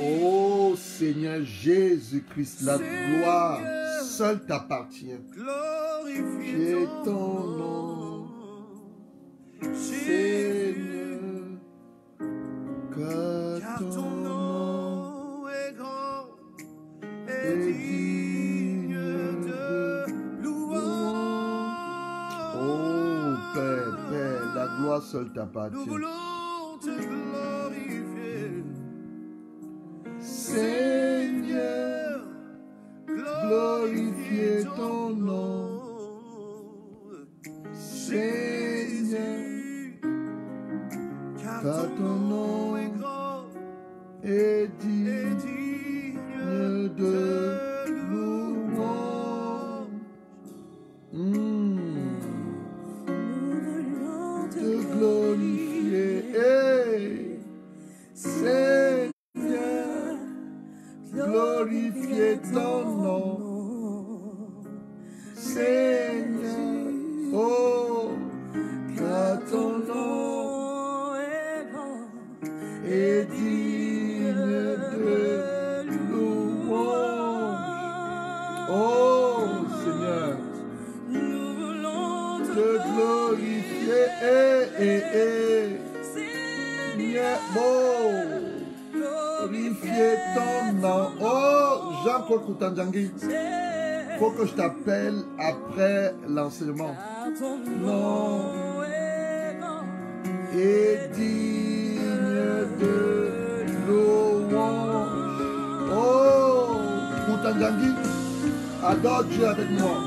Oh Seigneur Jésus-Christ, la gloire seule t'appartient. Glorifiez ton nom, Seigneur, Car ton nom est grand et digne de louange. Oh Père, Père, la gloire seule Nous t'appartient. Seigneur, glorifiez ton nom. dog tu es avec moi.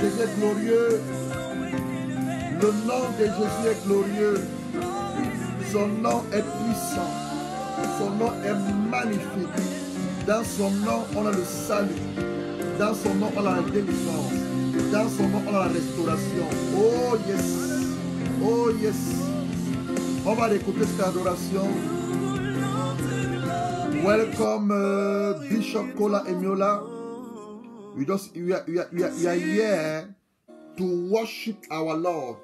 Jésus est glorieux. Le nom de Jésus est glorieux. Son nom est puissant. Son nom est magnifique. Dans son nom, on a le salut. Dans son nom, on a la délivrance. Dans son nom, on a la restauration. Oh yes. Oh yes. On va écouter cette adoration. Welcome uh, Bishop Kola Emiola. We just we are, we, are, we, are, we are here to worship our Lord.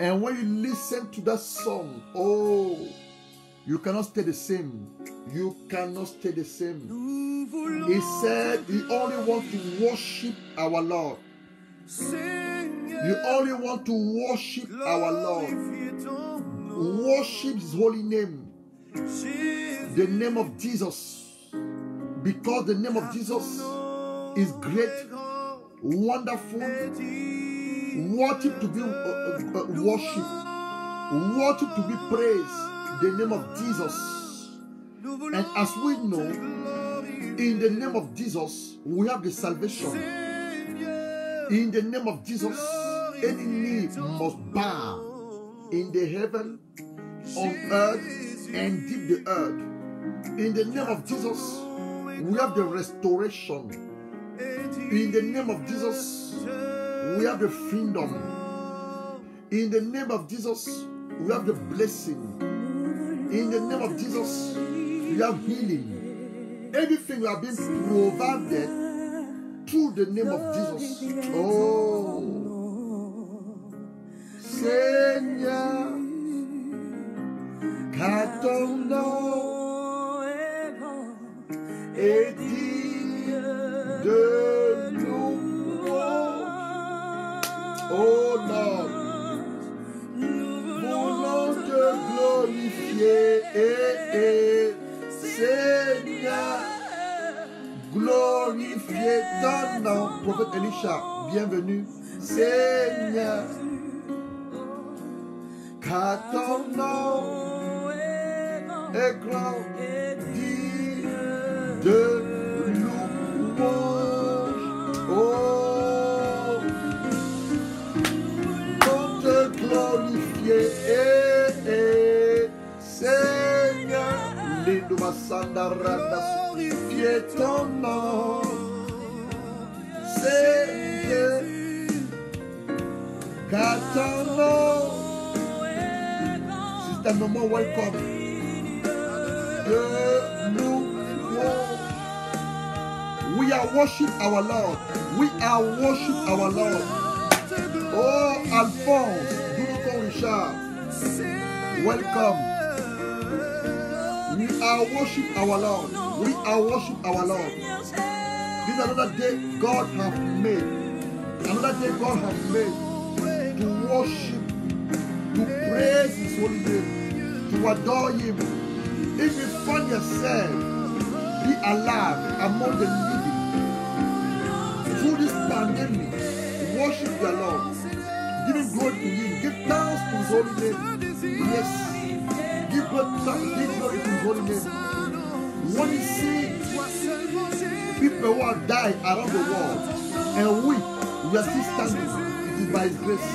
And when you listen to that song, oh, you cannot stay the same. You cannot stay the same. He said he only wants to worship our Lord. You only want to worship our Lord. glorifier ton nom. Worship His holy name, the name of Jesus. Because the name of Jesus is great, wonderful, worthy to be uh, uh, uh, worshipped, worthy to be praised. The name of Jesus. And as we know, in the name of Jesus, we have the salvation. In the name of Jesus, any knee must bow in the heaven, on earth, and deep the earth. In the name of Jesus, we have the restoration. In the name of Jesus, we have the freedom. In the name of Jesus, we have the blessing. In the name of Jesus, we have healing. Everything we have been provided through the name of Jesus. Oh, Seigneur, car ton nom est digne de Oh Lord, voulons te glorifier, eh, eh, Seigneur, glorifier ton nom. Prophète Elisha, bienvenue, Seigneur, car ton nom est grand, de louange. Glorifier ton nom, Seigneur, car ton nom, c'est un moment welcome, de louange. We are worship our Lord. We are worship our Lord. Oh, Alphonse, Dunuko Richard, welcome. We are worship our Lord. We are worship our Lord. This is another day God has made. Another day God has made to worship, to praise His holy name, to adore Him. If you find yourself be alive among the living through this pandemic, worship the Lord, giving glory to Him, give thanks to His holy name. Yes, When you see people who have died around the world, and we, we are still standing, it is by His grace.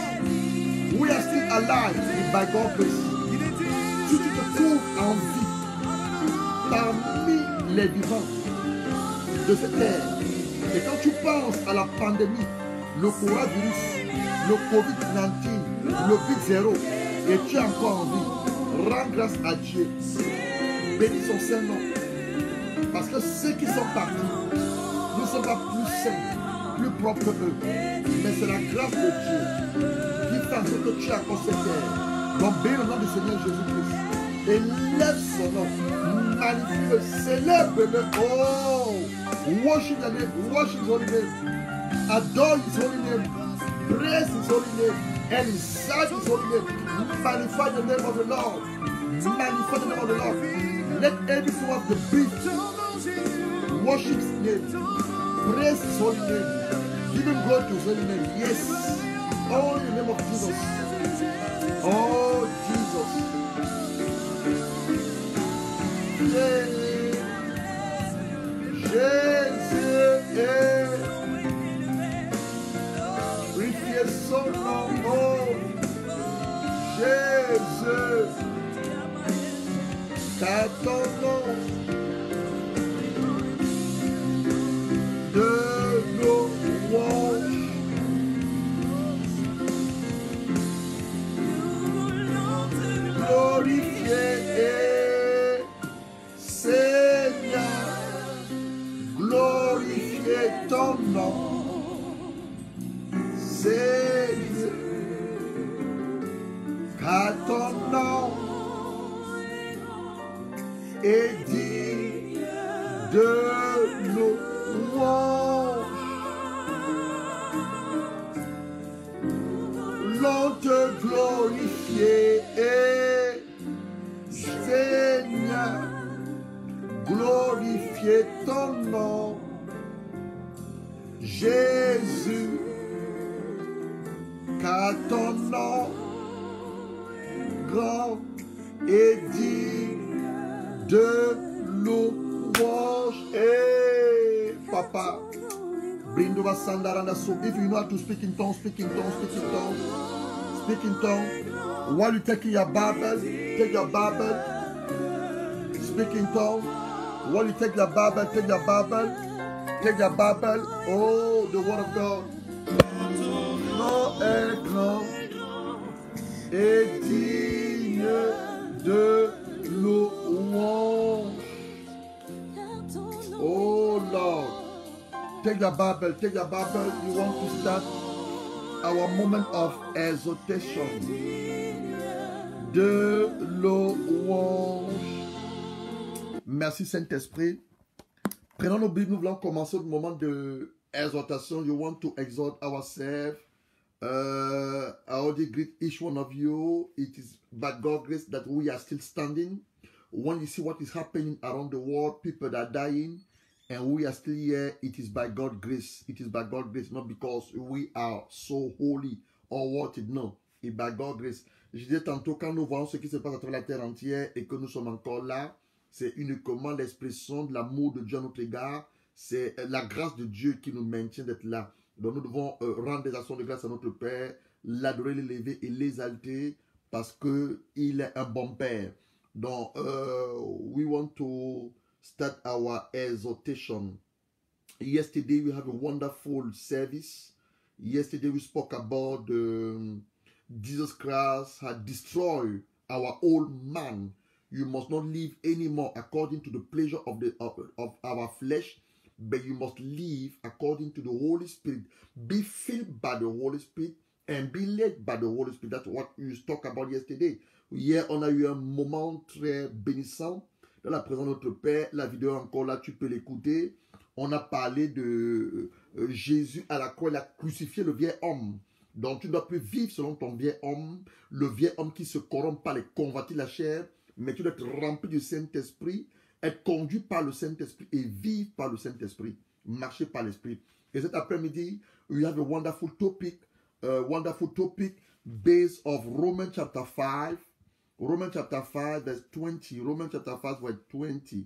We are still alive, it is by God's grace. Si tu te trouves en vie parmi les vivants de cette terre, et quand tu penses à la pandémie, le coronavirus, le Covid-19, le Big-Zéro, et tu es encore en vie, rends grâce à Dieu. Bénis son Saint-Nom. Parce que ceux qui sont partis ne sont pas plus saints, plus propres que eux. Mais c'est la grâce de Dieu qui fait sorte que tu sur terre. Donc bénis le nom du Seigneur Jésus-Christ. Et lève son nom. Magnifique. Célèbre-le. Oh! Worship the name. Worship his holy name. Adore his holy name. Praise his holy name. And exalt his holy name. Magnify the name of the Lord. Magnify the name of the Lord. Let every soul of the beast worship his name. Praise his holy name. Give him glory to his holy name. Yes. All in the name of Jesus. Oh, Jesus. Jésus, Jésus so long. To speak in tongues, speak in tongues, speak in tongues, speak in tongues. While you taking your Bible, take your Bible, speak in tongues. While you take your Bible, take your Bible, take your Bible. Oh, the word of God. Non est grand et digne de take your Bible, take your Bible. You want to start our moment of exaltation. De louange. Merci Saint-Esprit. Prenons nos Bibles, nous voulons commencer le moment de exhortation. You want to exhort ourselves. Uh, I already greet each one of you. It is by God's grace that we are still standing. When you see what is happening around the world, people are dying, and we are still here. It is by God's grace. It is by God's grace, not because we are so holy or what it. No, it's by God's grace. Je disais tantôt, quand nous voyons ce qui se passe à travers la terre entière et que nous sommes encore là, c'est uniquement l'expression de l'amour de Dieu à notre égard. C'est la grâce de Dieu qui nous maintient d'être là. Donc nous devons euh, rendre des actions de grâce à notre Père, l'adorer, l'élever et l'exalter parce que il est un bon Père. Donc, uh, we want to start our exhortation. Yesterday we have a wonderful service. Yesterday we spoke about um, Jesus Christ had destroyed our old man. You must not live anymore according to the pleasure of the of, of our flesh, but you must live according to the Holy Spirit. Be filled by the Holy Spirit and be led by the Holy Spirit. That's what you talked about yesterday. Hier, on a eu un moment très bénissant la présence de notre Père. La vidéo encore là, tu peux l'écouter. On a parlé de euh, Jésus à la croix, il a crucifié le vieil homme. Donc tu ne dois plus vivre selon ton vieil homme, le vieil homme qui se corrompt par les convoitises de la chair, mais tu dois être rempli du Saint-Esprit, être conduit par le Saint-Esprit et vivre par le Saint-Esprit, marcher par l'Esprit. Et cet après-midi, we have a wonderful topic, a wonderful topic based of Romans chapter 5, Romans chapter 5 verse 20, Romans chapter 5 verse 20.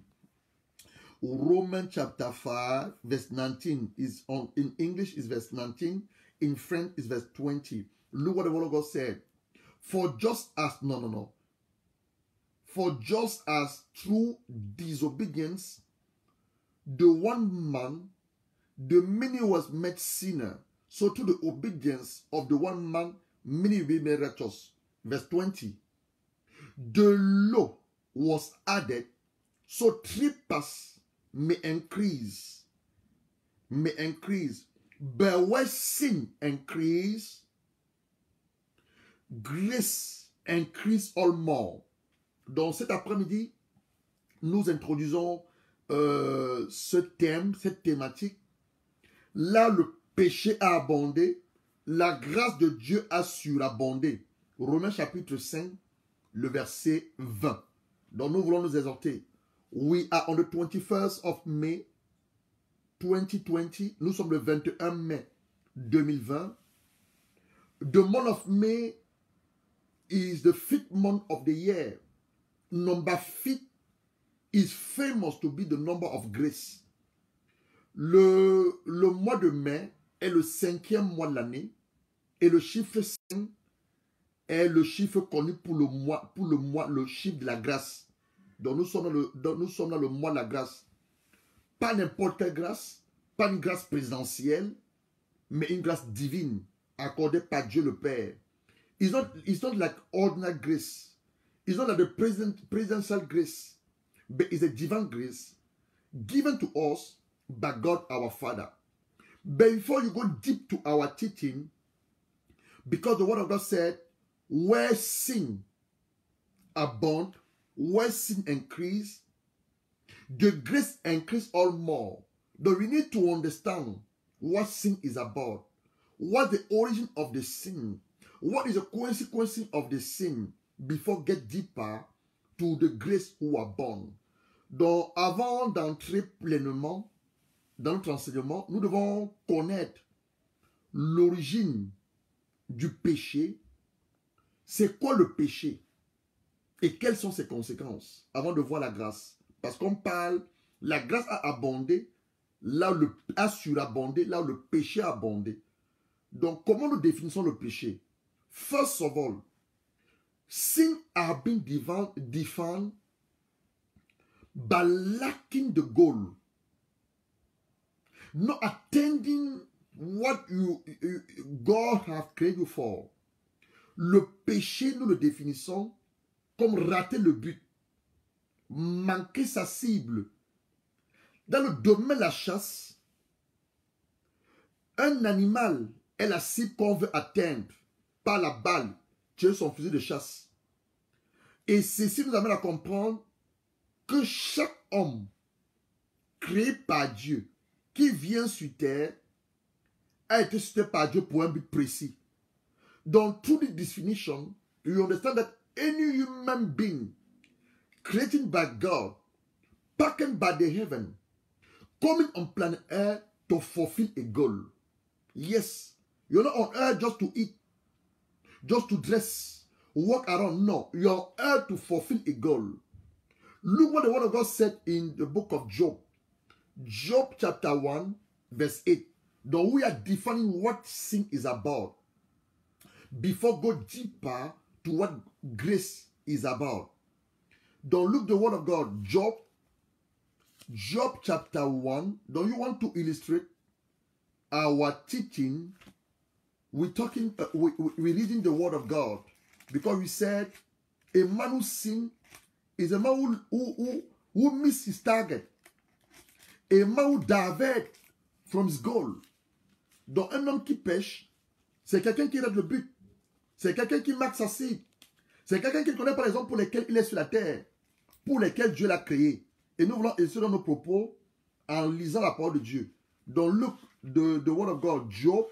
Romans chapter 5 verse 19 is on in English is verse 19, in French is verse 20. Look what the word of God said. For just as no no no. For just as through disobedience the one man, the many was made sinner. So to the obedience of the one man, many will be made righteous. Verse 20. The law was added, so trespass may increase, may increase. But sin increase, grace increase all more. Donc cet après-midi, nous introduisons euh, ce thème, cette thématique. Là, le péché a abondé, la grâce de Dieu a surabondé. Romains chapitre 5, le verset 20. Donc nous voulons nous exhorter. We are on the 21st of May 2020. Nous sommes le 21 mai 2020. The month of May is the fifth month of the year. Number fifth is famous to be the number of grace. Le, le mois de mai est le cinquième mois de l'année et le chiffre 5 est le chiffre connu pour le mois, pour le mois, le chiffre de la grâce. Donc nous sommes dans le, dans- nous sommes dans le mois de la grâce. Pas n'importe quelle grâce, pas une grâce présidentielle, mais une grâce divine accordée par Dieu le Père. It's not, it's not like ordinary grace. It's not like the present, presidential grace, but it's a divine grace given to us by God our Father. But before you go deep to our teaching, because the word of God said, where sin abound, where sin increase, the grace increase all more. But we need to understand what sin is about, what the origin of the sin, what is the consequence of the sin before get deeper to the grace who are born. Donc, avant d'entrer pleinement dans notre enseignement, nous devons connaître l'origine du péché. C'est quoi le péché et quelles sont ses conséquences avant de voir la grâce? Parce qu'on parle, la grâce a abondé, là où le, a surabondé, là le péché a abondé. Donc, comment nous définissons le péché? First of all, sin have been defined, by lacking the goal, not attending what you, God have created for. Le péché, nous le définissons comme rater le but, manquer sa cible. Dans le domaine de la chasse, un animal est la cible qu'on veut atteindre par la balle, tirer son fusil de chasse. Et ceci nous amène à comprendre que chaque homme créé par Dieu qui vient sur terre a été terre par Dieu pour un but précis. Donc, through this definition, you understand that any human being created by God, packed by the heaven, coming on planet Earth to fulfill a goal. Yes, you're not on earth just to eat, just to dress, walk around. No, you're on earth to fulfill a goal. Look what the word of God said in the book of Job. Job chapter 1, verse 8. Though we are defining what sin is about before go deeper to what grace is about. Don't look the word of God. Job, Job chapter 1. Don't you want to illustrate our teaching? We're talking, uh, we, we- we're reading the word of God because we said a man who sin is a man who, who, who, who missed his target. A man who divert from his goal. Donc un homme qui pêche, c'est quelqu'un qui rate le but. C'est quelqu'un qui marque sa cible. C'est quelqu'un qui connaît les raisons pour lesquelles il est sur la terre, pour lesquelles Dieu l'a créé. Et nous voulons dans nos propos en lisant la parole de Dieu. Dans Luke, the, the word of God, Job,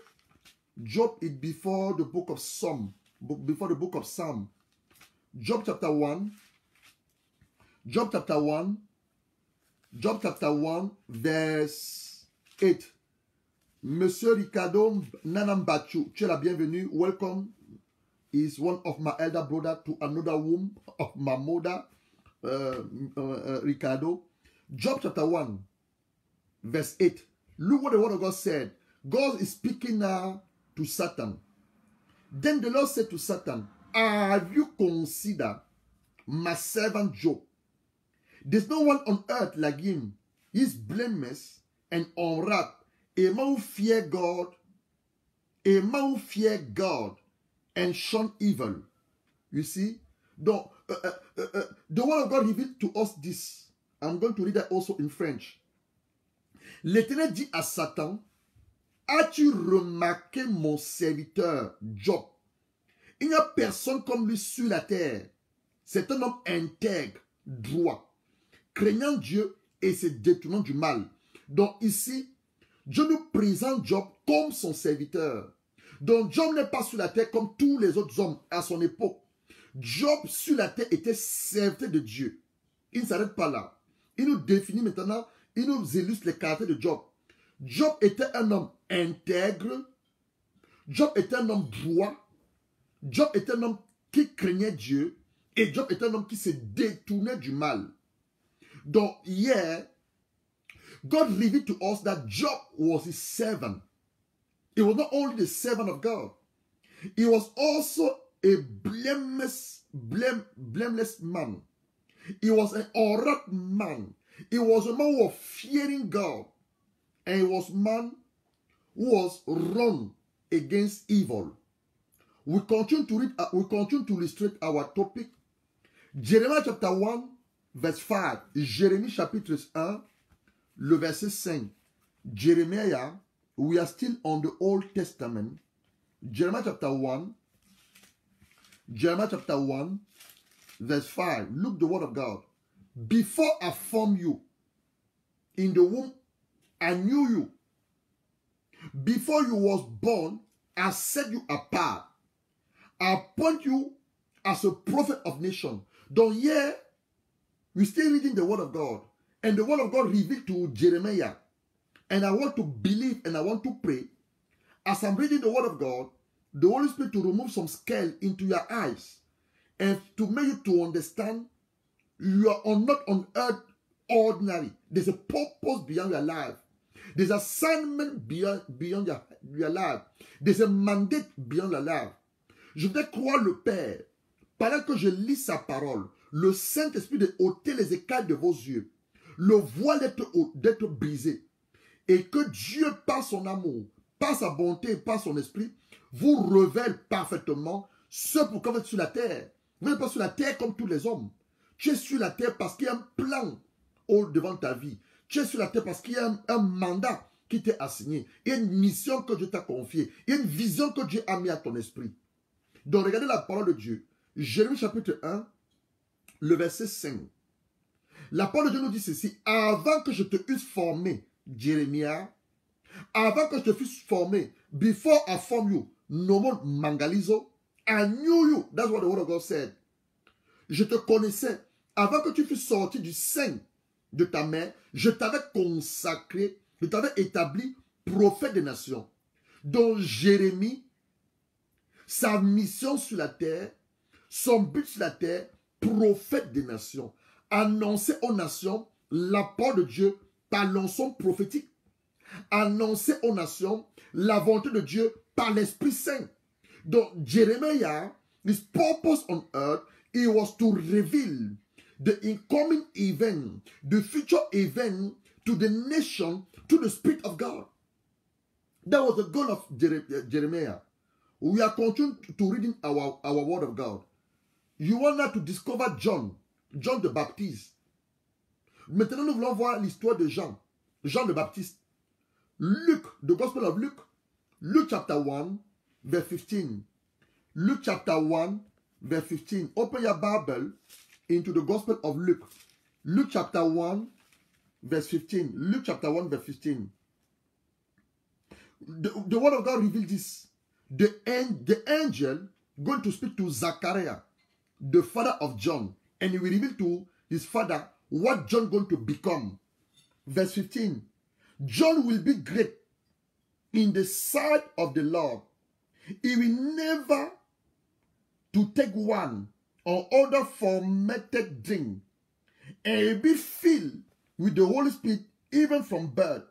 Job is before the book of Psalm, before the book of Psalm. Job chapter 1, Job chapter 1, Job chapter 1, verse 8. Monsieur Ricardo Nanambachu, tu es la bienvenue. Welcome. Is one of my elder brother to another womb of my mother, uh, uh, uh, Ricardo. Job chapter 1, verse 8. Look what the word of God said. God is speaking now to Satan. Then the Lord said to Satan, Have you considered my servant Job? There's no one on earth like him. He's blameless and unwrapped. A man who fear God, a man who fear God and shun evil. You see? Donc, uh, uh, uh, the word of God revealed to us this. I'm going to read that also in French. L'Éternel dit à Satan, As-tu remarqué mon serviteur Job? Il n'y a personne comme lui sur la terre. C'est un homme intègre, droit, craignant Dieu et se détournant du mal. Donc ici, Dieu nous présente Job comme son serviteur. Donc Job n'est pas sur la terre comme tous les autres hommes à son époque. Job sur la terre était serviteur de Dieu. Il ne s'arrête pas là. Il nous définit maintenant, il nous illustre les caractères de Job. Job était un homme intègre. Job était un homme droit. Job était un homme qui craignait Dieu. Et Job était un homme qui se détournait du mal. Donc hier, God revealed to us that Job was his servant. He was not only the servant of God, he was also a blameless, blame, blameless man. He was an upright man. He was a man who was fearing God. And he was man who was run against evil. We continue to read, uh, we continue to illustrate our topic. Jeremiah chapter 1, verse 5. Jérémie chapitre 1, le verset 5. Jeremiah, we are still on the Old Testament. Jeremiah chapter 1, Jeremiah chapter 1, verse 5. Look the word of God. Before I formed you in the womb, I knew you. Before you was born, I set you apart. I appoint you as a prophet of nation. Don't hier, we're still reading the word of God. And the word of God revealed to Jeremiah. And I want to believe and I want to pray. As I'm reading the word of God, the Holy Spirit to remove some scale into your eyes and to make you to understand you are not on earth ordinary. There's a purpose beyond your life. There's a assignment beyond, beyond your, your life. There's a mandate beyond your life. Je voudrais croire le Père. Pendant que je lis sa parole, le Saint-Esprit de ôter les écailles de vos yeux, le voile d'être brisé, et que Dieu, par son amour, par sa bonté, par son esprit, vous révèle parfaitement ce pourquoi vous êtes sur la terre. Vous n'êtes pas sur la terre comme tous les hommes. Tu es sur la terre parce qu'il y a un plan au devant ta vie. Tu es sur la terre parce qu'il y a un, mandat qui t'est assigné. Il y a une mission que Dieu t'a confiée. Il y a une vision que Dieu a mis à ton esprit. Donc regardez la parole de Dieu. Jérémie chapitre 1, le verset 5. La parole de Dieu nous dit ceci. Avant que je te eusse formé, Jérémie, avant que je fusse formé, before I formed you, nomon mangalizo, I knew you. That's what the word of God said. Je te connaissais. Avant que tu fusses sorti du sein de ta mère, je t'avais consacré, je t'avais établi prophète des nations. Donc Jérémie, sa mission sur la terre, son but sur la terre, prophète des nations. Annoncer aux nations la parole de Dieu par l'ensemble prophétique. Annoncer aux nations la volonté de Dieu par l'Esprit Saint. Donc, Jeremiah, his purpose on earth, it was to reveal the incoming event, the future event to the nation, to the Spirit of God. That was the goal of Jere- Jeremiah. We are continuing to reading our, our word of God. You want now to discover John, John the Baptist. Maintenant, nous voulons voir l'histoire de Jean, Jean the Baptist. Luke, the Gospel of Luke, Luke chapter 1, verse 15. Luke chapter 1, verse 15. Open your Bible into the Gospel of Luke. Luke chapter 1, verse 15. Luke chapter 1, verse 15. The, word of God revealed this. The, the angel going to speak to Zachariah, the father of John, and he will reveal to his father what John going to become. Verse 15. John will be great in the sight of the Lord. He will never to take one or other fermented drink, and he will be filled with the Holy Spirit even from birth.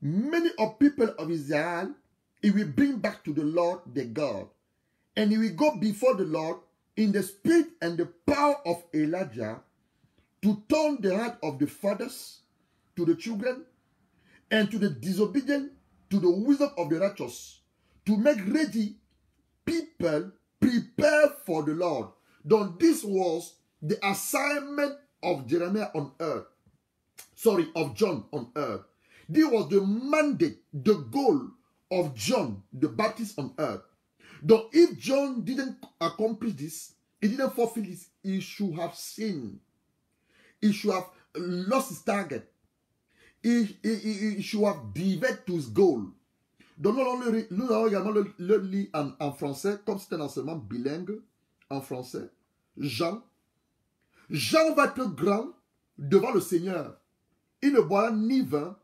Many of people of Israel, he will bring back to the Lord their God, and he will go before the Lord in the spirit and the power of Elijah to turn the heart of the fathers to the children and to the disobedient to the wisdom of the righteous to make ready people prepare for the Lord. Donc this was the assignment of Jeremiah on earth. Sorry, of John on earth. This was the mandate, the goal of John the Baptist on earth. Donc if John didn't accomplish this, he didn't fulfill this, he should have sinned. He should have lost his target. He, he, he, he should goal. Donc nous allons, nous également le, le en, en français, comme c'est un enseignement bilingue en français. Jean. Jean va être grand devant le Seigneur. Il ne boira ni vin,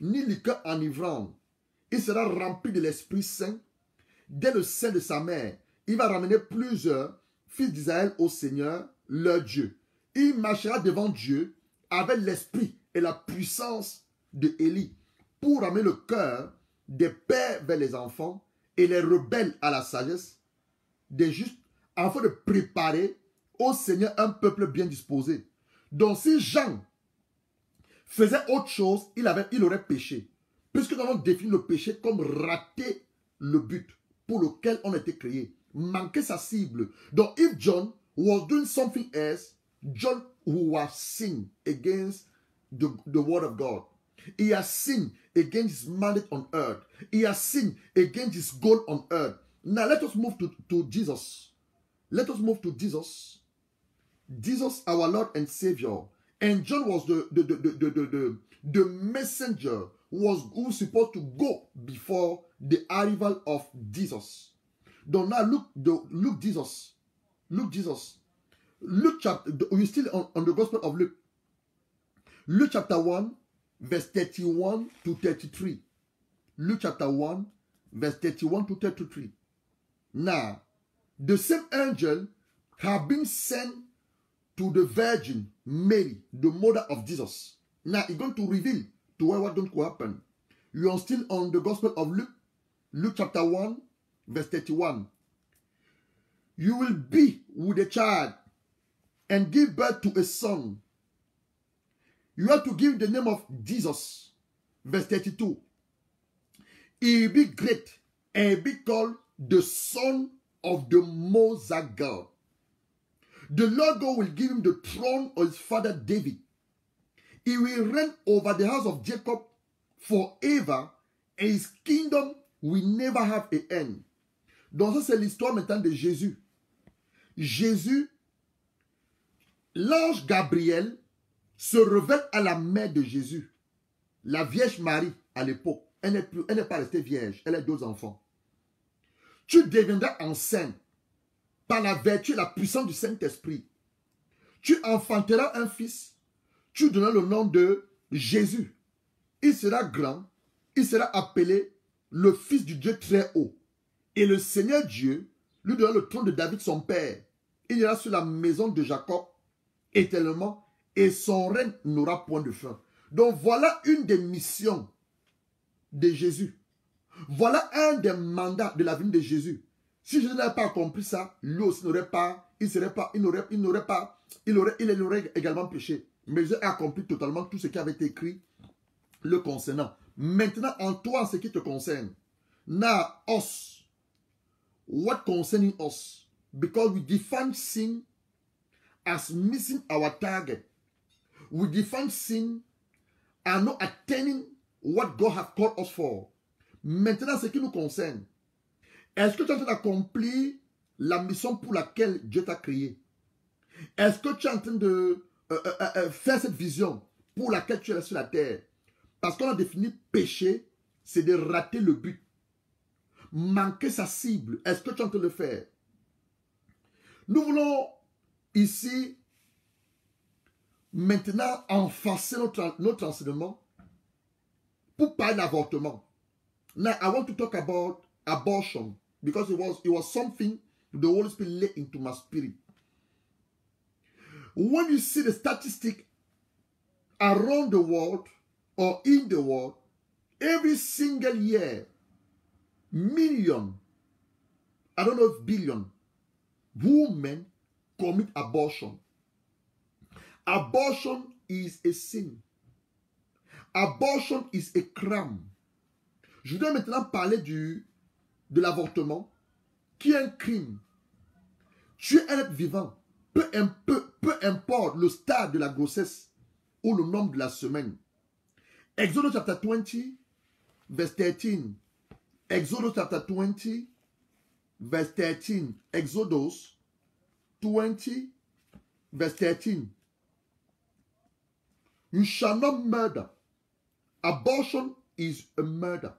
ni liqueur enivrant. Il sera rempli de l'Esprit Saint. Dès le sein de sa mère, il va ramener plusieurs fils d'Israël au Seigneur, leur Dieu. Il marchera devant Dieu avec l'esprit et la puissance de Élie pour ramener le cœur des pères vers les enfants et les rebelles à la sagesse des justes afin de préparer au Seigneur un peuple bien disposé. Donc si Jean faisait autre chose, il, avait, aurait péché. Puisque nous avons défini le péché comme rater le but pour lequel on été créé. Manquer sa cible. Donc if John was doing something else, John who has sinned against the, the word of God. He has sinned against his mandate on earth. He has sinned against his goal on earth. Now let us move to, to Jesus. Let us move to Jesus. Jesus, our Lord and Savior. And John was the the, the, the, the, the, the, messenger who was, who was supposed to go before the arrival of Jesus. Donc now look, the, look Jesus. Look Jesus. Luke chapter, we still on, on the Gospel of Luke. Luke chapter 1, verse 31 to 33. Luke chapter 1, verse 31 to 33. Now, the same angel have been sent to the Virgin Mary, the mother of Jesus. Now, he's going to reveal to her what to happen. You are still on the Gospel of Luke, Luke chapter 1, verse 31. You will be with a child and give birth to a son. You have to give the name of Jesus. Verse 32. He will be great and be called the Son of the Most High God. The Lord God will give him the throne of his father David. He will reign over the house of Jacob forever, and his kingdom will never have an end. Donc ça, c'est l'histoire maintenant de Jésus. Jésus, l'ange Gabriel se révèle à la mère de Jésus, la Vierge Marie à l'époque. Elle n'est pas restée vierge, elle a deux enfants. Tu deviendras enceinte par la vertu et la puissance du Saint-Esprit. Tu enfanteras un fils, tu donneras le nom de Jésus. Il sera grand, il sera appelé le Fils du Dieu très haut. Et le Seigneur Dieu lui donnera le trône de David, son père. Il ira sur la maison de Jacob éternellement et son règne n'aura point de fin. Donc voilà une des missions de Jésus. Voilà un des mandats de la venue de Jésus. Si Jésus n'avait pas accompli ça, lui aussi n'aurait pas, il serait pas, il n'aurait, pas, il aurait, il aurait également péché. Mais Jésus a accompli totalement tout ce qui avait été écrit le concernant. Maintenant, en toi, ce qui te concerne. Now, us. What concerning us? Because we define sin as missing our target. We define sin as not attaining what God has called us for. Maintenant, ce qui nous concerne. Est-ce que tu train d'accomplir la mission pour laquelle Dieu t'a créé? Est-ce que tu es en train de euh, euh, euh, faire cette vision pour laquelle tu es sur la terre? Parce qu'on a défini péché, c'est de rater le but. Manquer sa cible. Est-ce que tu es en train de le faire? Nous voulons ici maintenant enfoncer notre, notre enseignement pour parler d'avortement. Now, I want to talk about abortion because it was, it was something the Holy Spirit laid into my spirit. When you see the statistic around the world or in the world, every single year, million, I don't know if billion, women commit abortion. Abortion is a sin. Abortion is a crime. Je voudrais maintenant parler du, de l'avortement, qui est un crime. Tu es un être vivant, peu, peu, peu importe le stade de la grossesse ou le nombre de la semaine. Exodus chapter 20, verse 13. Exodus chapter 20, verse 13. Exodus 20, verse 13. You shall not murder. Abortion is a murder.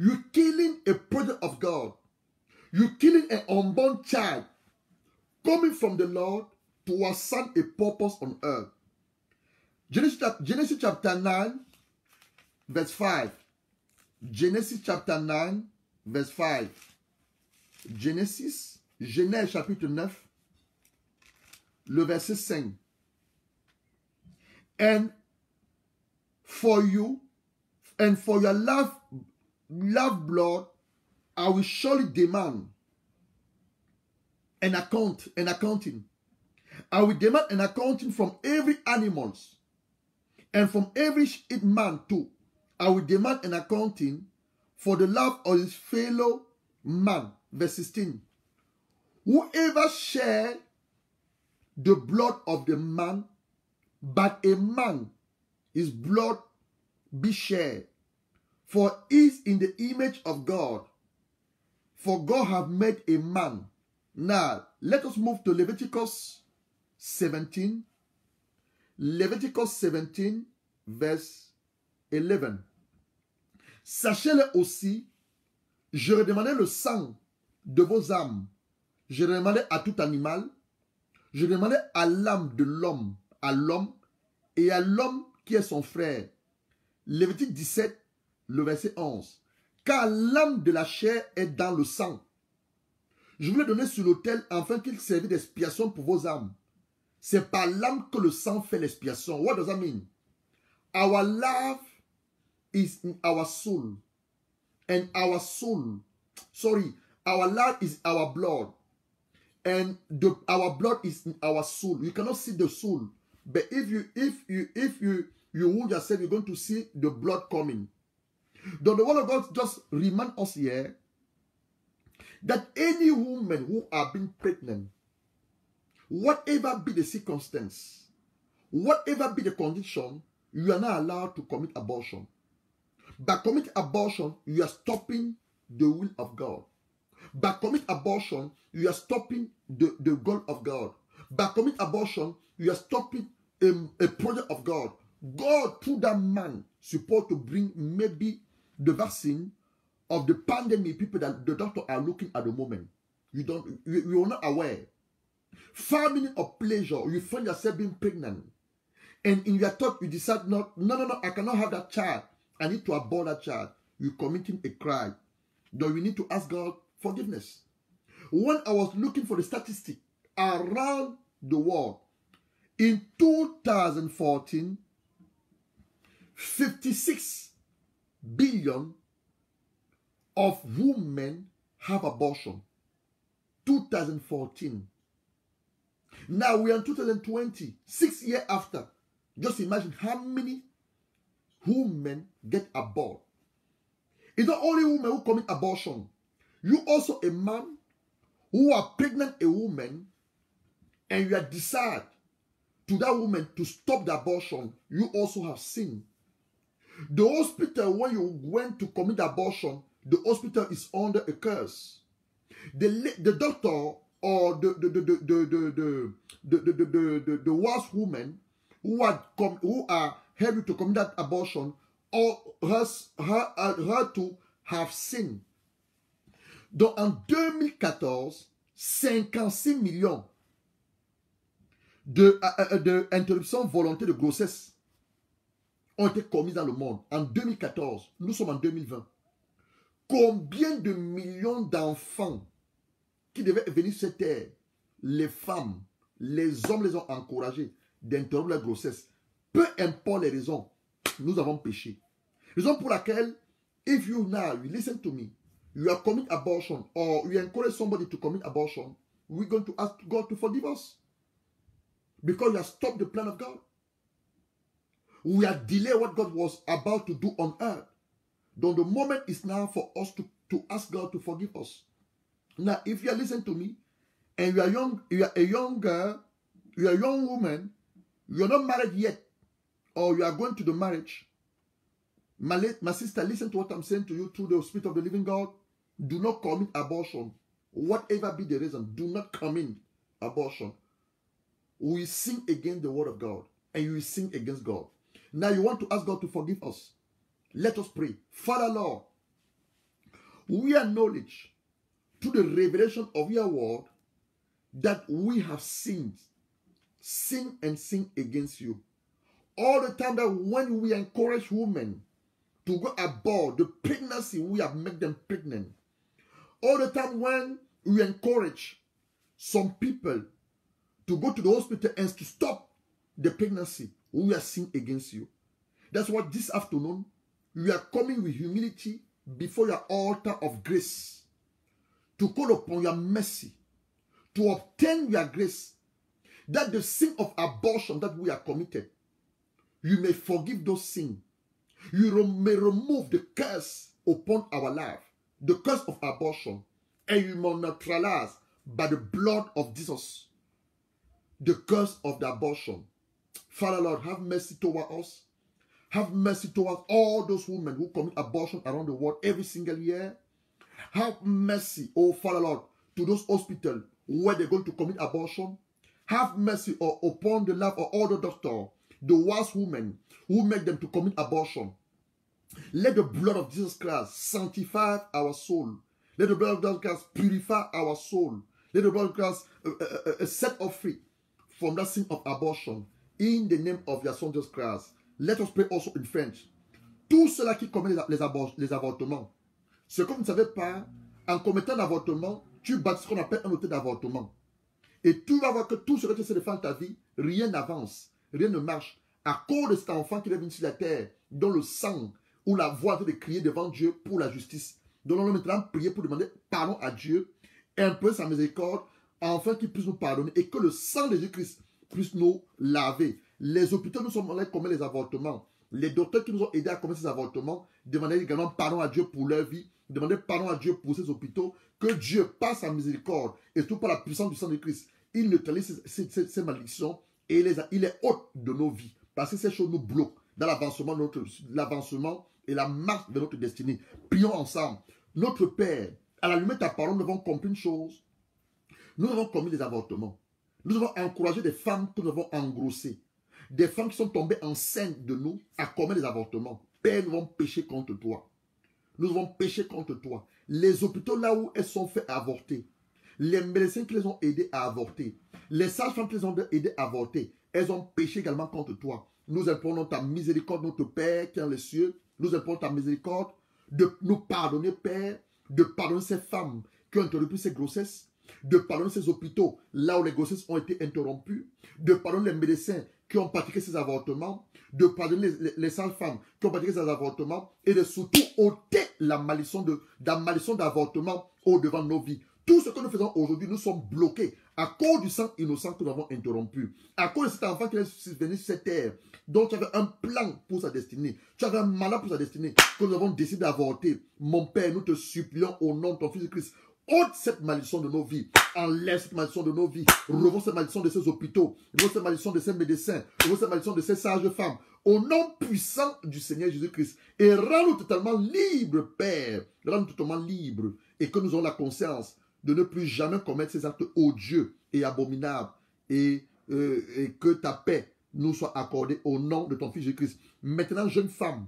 You killing a product of God. You killing an unborn child coming from the Lord to assign a purpose on earth. Genesis, Genesis chapter 9, verse 5. Genesis chapter 9, verse 5. Genesis, Genèse chapitre 9, le verset 5. And for you and for your love, love blood, I will surely demand an account, an accounting. I will demand an accounting from every animals and from every man too. I will demand an accounting for the love of his fellow man. Verse 16. Whoever shed the blood of the man, but a man, his blood be shed. For he is in the image of God. For God have made a man. Now, let us move to Leviticus 17. Leviticus 17, verse 11. Sachez-le aussi, je redemandais le sang de vos âmes. Je demandais à tout animal. Je demandais à l'âme de l'homme, à l'homme, et à l'homme qui est son frère. Lévitique 17, le verset 11. Car l'âme de la chair est dans le sang. Je vous l'ai donné sur l'autel afin qu'il serve d'expiation pour vos âmes. C'est par l'âme que le sang fait l'expiation. What does that mean? Our love is in our soul. And our soul, sorry, our love is our blood. And the, our blood is in our soul. You cannot see the soul. But if you if you if you you wound yourself, you're going to see the blood coming. Though the word of God just remind us here that any woman who are being pregnant, whatever be the circumstance, whatever be the condition, you are not allowed to commit abortion. By commit abortion, you are stopping the will of God. By commit abortion, you are stopping the, the goal of God. By commit abortion, you are stopping a, a project of God. God, through that man, supposed to bring maybe the vaccine of the pandemic people that the doctor are looking at the moment. You don't, you, you are not aware. Family of pleasure, you find yourself being pregnant. And in your thought, you decide not, no, no, no, I cannot have that child. I need to abort that child. You're committing a crime. Though you need to ask God forgiveness. When I was looking for the statistic around the world, in 2014, 56 billion of women have abortion. 2014. Now we are in 2020, six years after. Just imagine how many women get aborted. It's not only women who commit abortion. You also a man who are pregnant a woman and you are decide to that woman to stop the abortion, you also have sinned. The hospital where you went to commit abortion, the hospital is under a curse. The, the doctor or the the the the the the the, the, the, the, the, worst woman who are come who are heavy to commit that abortion or her, her, her to have sinned. Donc en 2014, 56 millions de, euh, de interruptions volontaires de grossesse ont été commises dans le monde. En 2014, nous sommes en 2020. Combien de millions d'enfants qui devaient venir sur cette terre, les femmes, les hommes les ont encouragés d'interrompre la grossesse? Peu importe les raisons, nous avons péché. Raison pour laquelle, if you now, listen to me, you are commit abortion or you encourage somebody to commit abortion, we're going to ask God to forgive us. Because you have stopped the plan of God. We have delayed what God was about to do on earth. Though the moment is now for us to, to ask God to forgive us. Now, if you are listening to me and you are young, you are a young girl, you are a young woman, you are not married yet, or you are going to the marriage, my, my sister, listen to what I'm saying to you through the Spirit of the Living God. Do not commit abortion. Whatever be the reason, do not commit abortion. We sin against the word of God and you sin against God. Now you want to ask God to forgive us. Let us pray. Father Lord, we acknowledge through the revelation of your word that we have sinned, Sin and sin against you. All the time that when we encourage women to go abroad, the pregnancy, we have made them pregnant. All the time when we encourage some people to go to the hospital and to stop the pregnancy, we are sin against you. That's what this afternoon we are coming with humility before your altar of grace to call upon your mercy, to obtain your grace, that the sin of abortion that we are committed, you may forgive those sins. You may remove the curse upon our life, the curse of abortion, and you may neutralize by the blood of Jesus the curse of the abortion. Father Lord, have mercy toward us. Have mercy towards all those women who commit abortion around the world every single year. Have mercy, oh Father Lord, to those hospitals where they're going to commit abortion. Have mercy oh, upon the life of all the doctor, the worst women who make them to commit abortion. Let the blood of Jesus Christ sanctify our soul Let the blood of Jesus Christ purify our soul. Let the blood of Christ uh, uh, uh, set us free from that sin of abortion. In the name of your son Jesus Christ. Let us pray also in French. Tous ceux-là qui commettent les, les avortements, ce que vous ne savez pas, en commettant l'avortement, tu bâtis ce qu'on appelle un hôtel d'avortement. Et tu vas voir que tout ce que tu essaies de faire dans ta vie, rien n'avance, rien ne marche. À cause de cet enfant qui est venu sur la terre, dont le sang ou la voix de crier devant Dieu pour la justice. Donc allons maintenant prier pour demander pardon à Dieu, un peu sa miséricorde, afin qu'il puisse nous pardonner et que le sang de Jésus-Christ puisse nous laver. Les hôpitaux nous sommes allés commettre les avortements. Les docteurs qui nous ont aidés à commettre ces avortements, demander également pardon à Dieu pour leur vie, demander pardon à Dieu pour ces hôpitaux, que Dieu, par sa miséricorde et tout par la puissance du sang de Christ, il neutralise ces, malédictions et il les, a- il les ôte de nos vies. Parce que ces choses nous bloquent dans l'avancement de notre, l'avancement et la marche de notre destinée. Prions ensemble. Notre Père, à la lumière de ta parole, nous avons compris une chose. Nous avons commis des avortements. Nous avons encouragé des femmes que nous avons engrossées. Des femmes qui sont tombées enceintes de nous à commettre des avortements. Père, nous avons péché contre toi. Nous avons péché contre toi. Les hôpitaux là où elles sont faites avorter, les médecins qui les ont aidés à avorter, les sages-femmes qui les ont aidés à avorter, elles ont péché également contre toi. Nous implorons ta miséricorde, notre Père qui est dans les cieux. Nous implorons ta miséricorde de nous pardonner, Père, de pardonner ces femmes qui ont interrompu ces grossesses, de pardonner ces hôpitaux là où les grossesses ont été interrompues, de pardonner les médecins qui ont pratiqué ces avortements, de pardonner les, les, les sages-femmes qui ont pratiqué ces avortements et de surtout ôter la malédiction de la malédiction d'avortement au devant de nos vies. Tout ce que nous faisons aujourd'hui, nous sommes bloqués à cause du sang innocent que nous avons interrompu. À cause de cet enfant qui est venu sur cette terre, dont tu avais un plan pour sa destinée. Tu avais un malheur pour sa destinée, que nous avons décidé d'avorter. Mon Père, nous te supplions au nom de ton Fils Christ. ôte cette malédiction de nos vies. Enlève cette malédiction de nos vies. Revois cette malédiction de ces hôpitaux. Revois cette malédiction de ces médecins. Revois cette malédiction de ces sages femmes. Au nom puissant du Seigneur Jésus-Christ. Et rends-nous totalement libres, Père. Rends-nous totalement libres. Et que nous ayons la conscience de ne plus jamais commettre ces actes odieux et abominables. Et, euh, et que ta paix nous soit accordée au nom de ton Fils Jésus-Christ. Maintenant, jeune femme,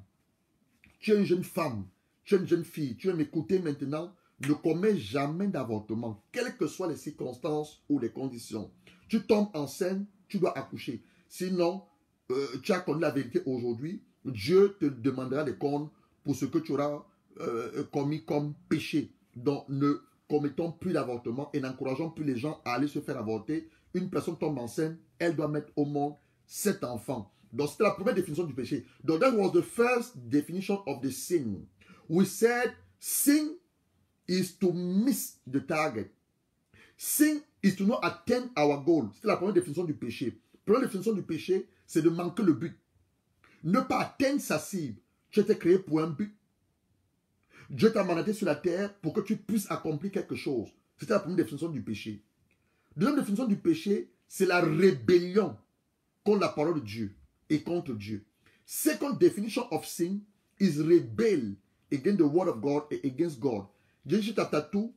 tu es une jeune femme, tu es une jeune fille, tu veux m'écouter maintenant, ne commets jamais d'avortement, quelles que soient les circonstances ou les conditions. Tu tombes enceinte, tu dois accoucher. Sinon, euh, tu as connu la vérité aujourd'hui, Dieu te demandera des comptes pour ce que tu auras euh, commis comme péché. Donc, ne commettons plus d'avortement et n'encourageons plus les gens à aller se faire avorter. Une personne tombe enceinte, elle doit mettre au monde cet enfant. Donc, c'était la première définition du péché. Donc, that was the first definition of the sin. We said sin is to miss the target. Sin is to not attain our goal. C'était la première définition du péché. La première définition du péché, c'est de manquer le but. Ne pas atteindre sa cible. Tu étais créé pour un but. Dieu t'a mandaté sur la terre pour que tu puisses accomplir quelque chose. C'était la première définition du péché. Deuxième définition du péché, c'est la rébellion contre la parole de Dieu et contre Dieu. Second definition of sin is rebel against the word of God and against God. Genesis chapter 2,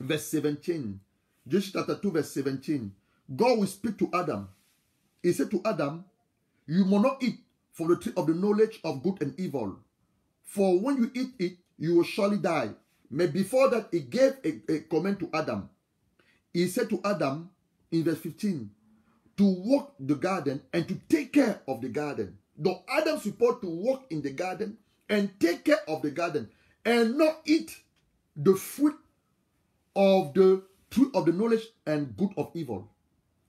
verse 17. Genesis chapter 2, verse 17. God will speak to Adam. He said to Adam, You must not eat from the tree of the knowledge of good and evil. For when you eat it, you will surely die. But before that, he gave a, a command to Adam. He said to Adam in verse 15 to walk the garden and to take care of the garden. Donc Adam supposed to walk in the garden and take care of the garden and not eat the fruit of the tree of the knowledge and good of evil.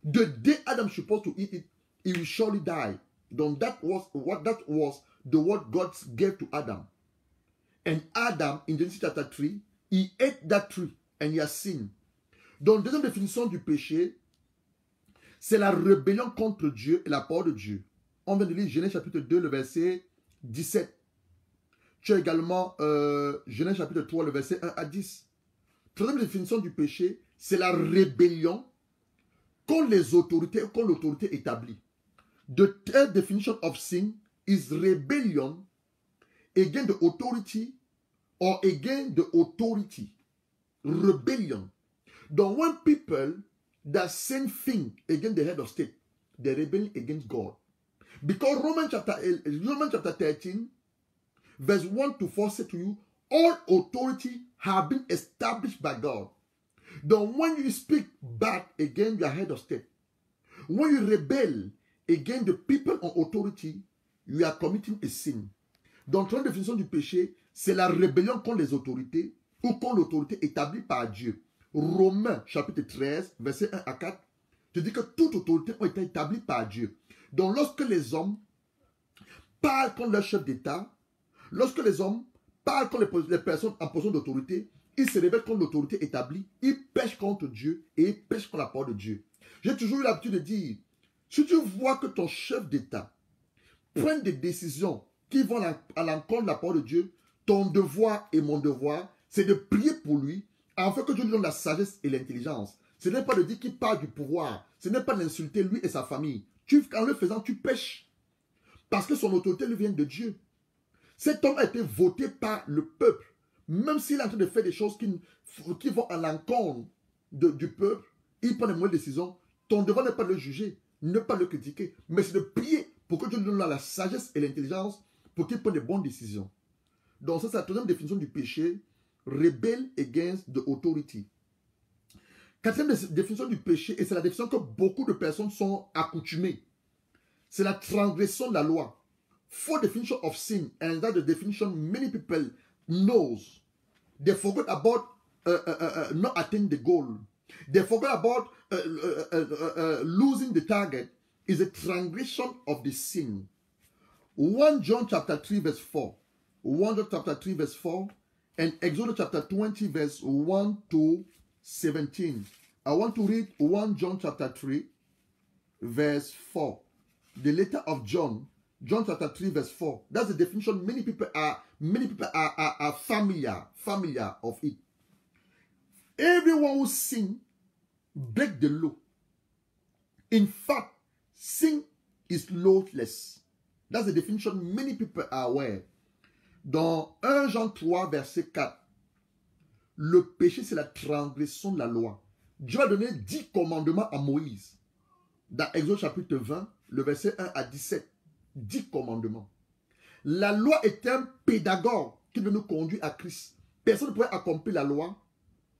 The day Adam supposed to eat it, he will surely die. Donc that was what that was the word God gave to Adam. And Adam, in Genesis chapter 3, he ate that tree and he has sinned. Donc, deuxième définition du péché, c'est la rébellion contre Dieu et la parole de Dieu. On vient de lire Genèse chapitre 2, le verset 17. Tu as également euh, Genèse chapitre 3, le verset 1 à 10. Troisième définition du péché, c'est la rébellion contre les autorités, contre l'autorité établie. The third definition of sin is rebellion against the authority or against the authority. Rebellion. Donc, when people that sin thing against the head of state, they rebel against God. Because Romans chapter Romans chapter 13, verse 1 to 4 say to you, all authority have been established by God. Donc, when you speak bad against your head of state, when you rebel against the people on authority, you are committing a sin. Donc, la définition du péché, c'est la rébellion contre les autorités ou contre l'autorité établie par Dieu. Romains chapitre 13, verset 1 à 4, te dit que toute autorité a été établie par Dieu. Donc, lorsque les hommes parlent contre leur chef d'État, lorsque les hommes parlent contre les, personnes en position d'autorité, ils se rebellent contre l'autorité établie, ils pêchent contre Dieu et ils pêchent contre la parole de Dieu. J'ai toujours eu l'habitude de dire, si tu vois que ton chef d'État prenne des décisions qui vont à l'encontre de la parole de Dieu, ton devoir et mon devoir, c'est de prier pour lui, afin que Dieu lui donne la sagesse et l'intelligence. Ce n'est pas de dire qu'il parle du pouvoir, ce n'est pas d'insulter lui et sa famille. Tu, en le faisant, tu pêches. Parce que son autorité lui vient de Dieu. Cet homme a été voté par le peuple. Même s'il est en train de faire des choses qui, qui vont à l'encontre du peuple, il prend des mauvaises décisions. Ton devoir n'est pas de le juger, ne pas le critiquer, mais c'est de prier pour que Dieu lui donne la sagesse et l'intelligence pour qu'il prenne des bonnes décisions. Donc ça, c'est la troisième définition du péché. Rebel against the authority. Quatrième dé- définition du péché, et c'est la définition que beaucoup de personnes sont accoutumées. C'est la transgression de la loi. Four definition of sin, and that's the definition many people knows. They forget about uh, uh, uh, uh, not attaining the goal. They forget about uh, uh, losing the target. Is a transgression of the sin. 1 John chapter 3 verse 4. 1 John chapter 3 verse 4 and Exodus chapter 20 verse 1 to 17. I want to read 1 John chapter 3 verse 4. The letter of John, John chapter 3 verse 4. That's the definition many people are many people are, are, are familiar, familiar of it. Everyone who sin break the law. In fact, sin is lawless. That's the definition many people are aware. Dans 1 Jean 3, verset 4, le péché, c'est la transgression de la loi. Dieu a donné 10 commandements à Moïse. Dans Exode chapitre 20, le verset 1 à 17. 10 commandements. La loi est un pédagogue qui veut nous conduire à Christ. Personne ne pourrait accomplir la loi.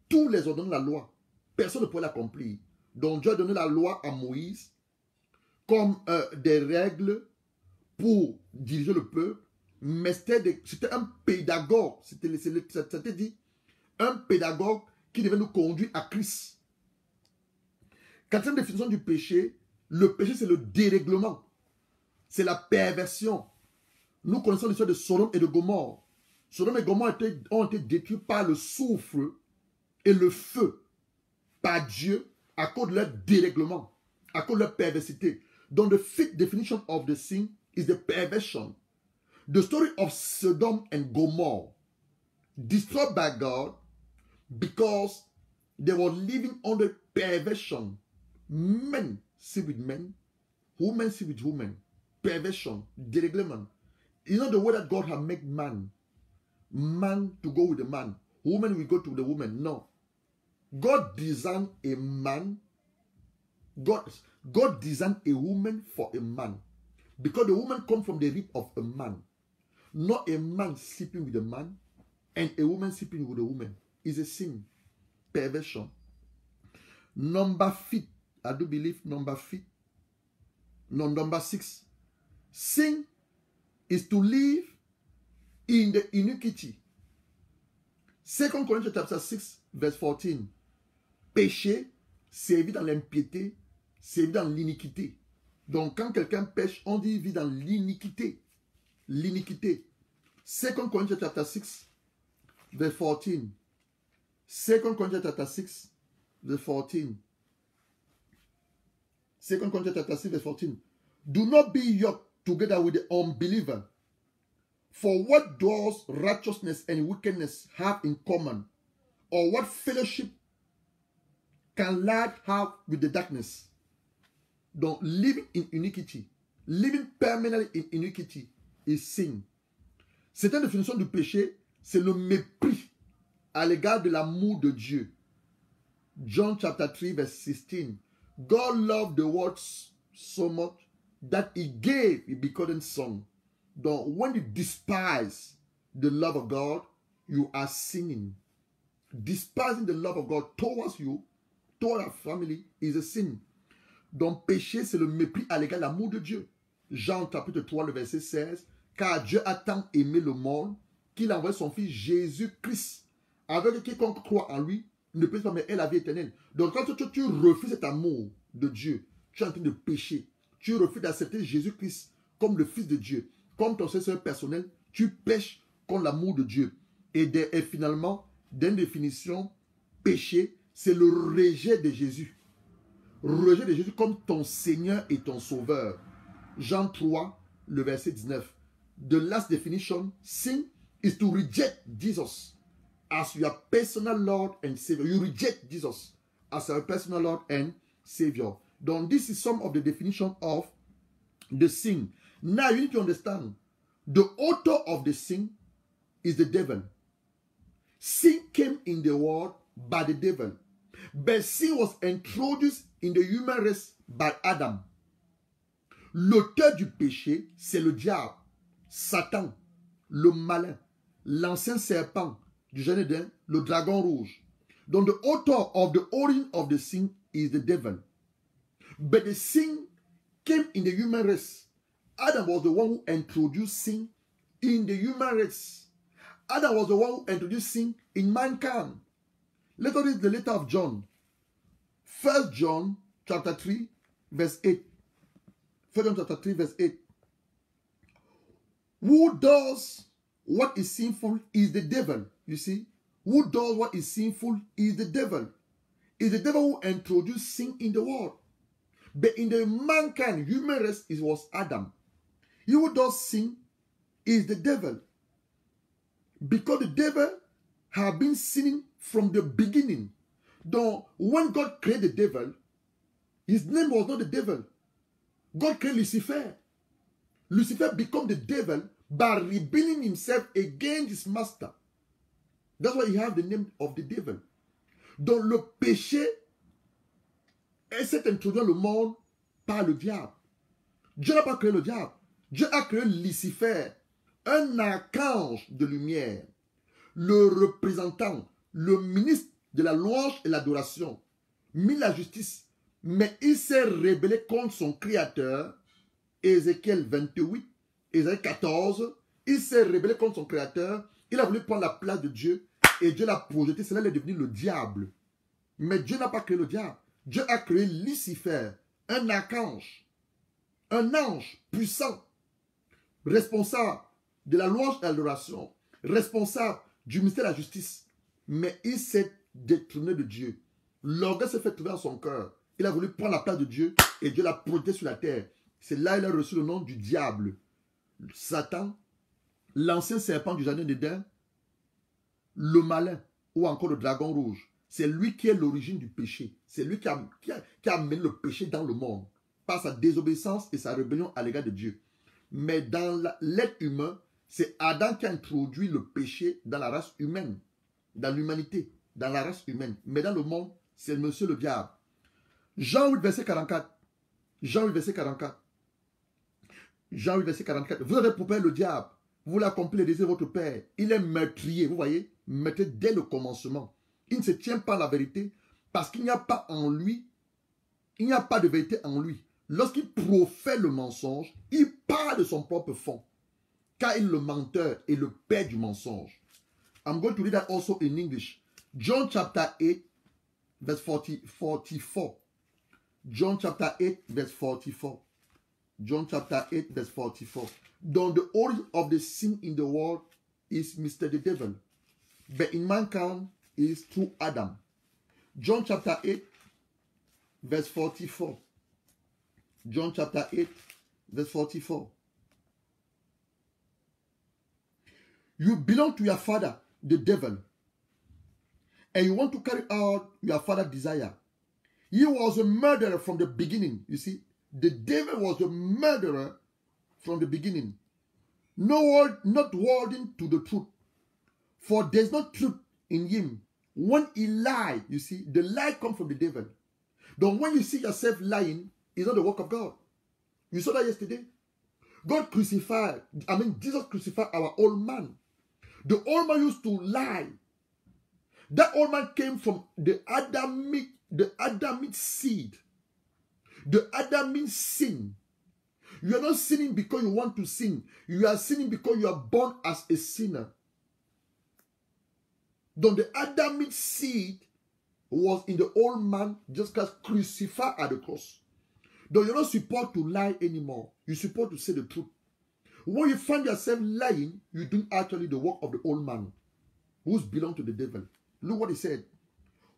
Tous les ordonnants de la loi. Personne ne pourrait l'accomplir. Donc Dieu a donné la loi à Moïse comme euh, des règles pour diriger le peuple, mais c'était un pédagogue, c'était dit, un pédagogue qui devait nous conduire à Christ. Quatrième définition du péché, le péché c'est le dérèglement, c'est la perversion. Nous connaissons l'histoire de Sodome et de Gomorre. Sodome et Gomorre ont été détruits par le soufre et le feu par Dieu à cause de leur dérèglement, à cause de leur perversité. Donc, the fifth definition of the sin is the perversion. The story of Sodom and Gomorrah, destroyed by God because they were living under perversion. Men sleep with men, women sleep with women. Perversion, dérèglement. You know the way that God has made man. Man to go with the man. Woman will go to the woman. No. God designed a man. God, God designed a woman for a man. Because the woman comes from the rib of a man. Not a man sleeping with a man and a woman sleeping with a woman. Is a sin. Perversion. Number fifth. I do believe number fifth. No, number six. Sin is to live in the iniquity. Second Corinthians chapter 6, verse 14. Péché, c'est dans l'impiété, c'est dans l'iniquité. Donc, quand quelqu'un pêche, on dit vit dans l'iniquité. L'iniquité. Second Corinthians chapter 6, verse 14. Second Corinthians chapter 6, verse 14. Second Corinthians chapter 6, verse 14. Do not be yoked together with the unbeliever. For what does righteousness and wickedness have in common? Or what fellowship can light have with the darkness? Donc, living in iniquity, living permanently in iniquity is sin. Cette définition du péché, c'est le mépris à l'égard de l'amour de Dieu. John chapter 3, verse 16. God loved the world so much that he gave his begotten son. Donc, when you despise the love of God, you are sinning. Despising the love of God towards you, toward our family, is a sin. Donc, péché, c'est le mépris à l'égard de l'amour de Dieu. Jean chapitre 3, le verset 16. Car Dieu a tant aimé le monde qu'il a envoyé son Fils Jésus-Christ. Avec quiconque croit en lui, ne peut pas, mais elle la vie éternelle. Donc, quand tu, tu refuses cet amour de Dieu, tu es en train de pécher. Tu refuses d'accepter Jésus-Christ comme le Fils de Dieu, comme ton Seigneur personnel, tu pêches contre l'amour de Dieu. Et finalement, d'une définition, péché, c'est le rejet de Jésus. Rejet de Jésus comme ton Seigneur et ton Sauveur. Jean 3, le verset 19. The last definition, sin is to reject Jesus as your personal Lord and Savior. You reject Jesus as your personal Lord and Savior. Donc, this is some of the definition of the sin. Now, you need to understand the author of the sin is the devil. Sin came in the world by the devil, but sin was introduced in the human race by Adam. L'auteur du péché, c'est le diable, Satan, le malin, l'ancien serpent du jeune Éden, le dragon rouge. Donc, the author of the origin of the sin is the devil. But the sin came in the human race. Adam was the one who introduced sin in the human race. Adam was the one who introduced sin in mankind. Let us read the letter of John. First John chapter 3, verse 8. First John chapter 3, verse 8. Who does what is sinful is the devil. You see? Who does what is sinful is the devil. It's the devil who introduced sin in the world. But in the mankind, human race, it was Adam. He who does sin is the devil. Because the devil have been sinning from the beginning. Donc, when God created the devil, his name was not the devil. God created Lucifer. Lucifer became the devil by rebelling himself against his master. That's why he have the name of the devil. Donc, le péché s'est introduit dans le monde par le diable. Dieu n'a pas créé le diable. Dieu a créé Lucifer, un archange de lumière, le représentant, le ministre de la louange et l'adoration, mis la justice. Mais il s'est rebellé contre son créateur, Ézéchiel 28, Ézéchiel 14, il s'est rebellé contre son créateur, il a voulu prendre la place de Dieu et Dieu l'a projeté, cela est devenu le diable. Mais Dieu n'a pas créé le diable. Dieu a créé Lucifer, un archange, un ange puissant, responsable de la louange et de l'adoration, responsable du ministère de la justice. Mais il s'est détourné de Dieu. L'orgueil s'est fait trouver dans son cœur. Il a voulu prendre la place de Dieu et Dieu l'a projeté sur la terre. C'est là qu'il a reçu le nom du diable. Satan, l'ancien serpent du jardin d'Éden, le malin ou encore le dragon rouge. C'est lui qui est l'origine du péché. C'est lui qui a, qui, qui a amené le péché dans le monde par sa désobéissance et sa rébellion à l'égard de Dieu. Mais dans l'être humain, c'est Adam qui a introduit le péché dans la race humaine, dans l'humanité, dans la race humaine. Mais dans le monde, c'est monsieur le diable. Jean 8, verset 44. Jean 8, verset 44. Jean 8, verset 44. Vous avez pour père le diable. Vous l'accomplissez les désirs de votre père. Il est meurtrier. Vous voyez, meurtrier dès le commencement. Il ne se tient pas à la vérité parce qu'il n'y a pas en lui, il n'y a pas de vérité en lui. Lorsqu'il profère le mensonge, il parle de son propre fond. Car il est le menteur et le père du mensonge. I'm going to read that also in English. John chapter 8, verse 40, 44. John chapter 8, verse 44. John chapter 8, verse 44. Though the origin of the sin in the world is Mr. the devil, but in mankind is through Adam. John chapter 8, verse 44. John chapter 8, verse 44. You belong to your father, the devil, and you want to carry out your father's desire. He was a murderer from the beginning. You see, the devil was a murderer from the beginning. No word, not wording to the truth. For there's no truth in him. When he lied, you see, the lie comes from the devil. Then when you see yourself lying, it's not the work of God. You saw that yesterday. God crucified, I mean, Jesus crucified our old man. The old man used to lie. That old man came from the Adamic, the Adamic seed, the Adamic sin. You are not sinning because you want to sin. You are sinning because you are born as a sinner. Donc the Adamic seed was in the old man just as crucified at the cross. Donc you're not supposed to lie anymore. You're supposed to say the truth. When you find yourself lying, you're doing actually the work of the old man who's belong to the devil. Look what he said.